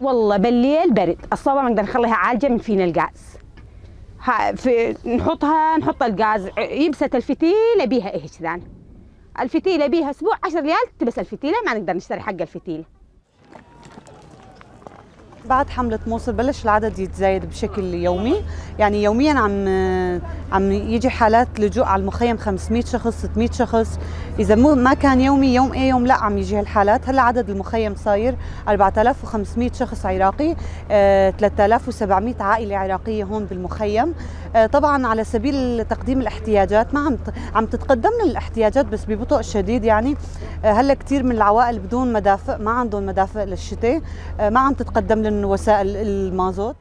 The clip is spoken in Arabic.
والله بالليل برد. الصبح نقدر نخليها عالجة من فينا الغاز. في نحطها نحط الغاز. يبسة الفتيلة بيها إيش ثاني الفتيلة بيها أسبوع 10 ريال تبس الفتيلة ما نقدر نشتري حق الفتيلة. بعد حملة موصل بلش العدد يتزايد بشكل يومي. يعني يوميا عم عم يجي حالات لجوء على المخيم 500 شخص 600 شخص. إذا مو ما كان يومي يوم اي يوم لا عم يجي هالحالات. هلأ عدد المخيم صاير 4500 شخص عراقي آه 3700 عائلة عراقية هون بالمخيم. آه طبعا على سبيل تقديم الاحتياجات ما عم عم تتقدم لنا الاحتياجات بس ببطء شديد يعني. آه هلأ كثير من العوائل بدون مدافئ ما عندهم مدافئ للشتاء. آه ما عم تتقدم لهم وسائل المازوت.